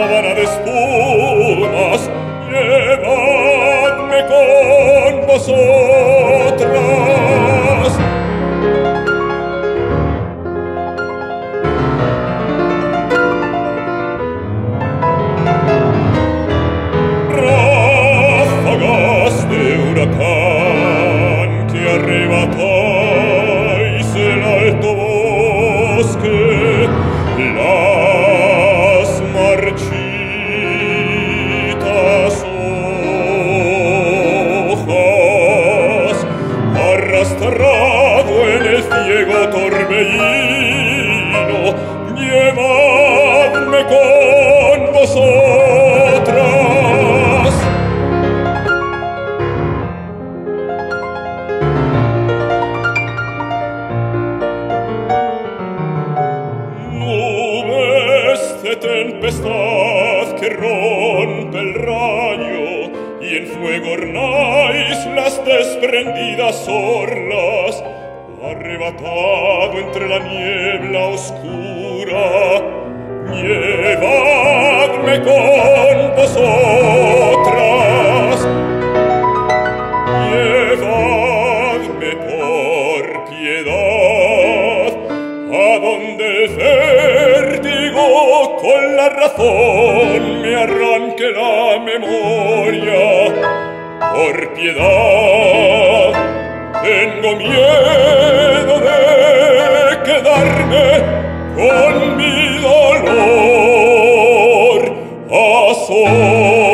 sábana de espumas, llevadme con vosotros. Diego Torbellino, llevadme con vosotras. Nubes de tempestad que rompe el rayo, y en fuego ornáis las desprendidas orlas, volveva pago entre la niebla oscura llevadme con vosotras. Llevadme por piedad. A donde el vértigo con la razón me arranque la memoria. Por piedad tengo miedo con mi dolor a sol.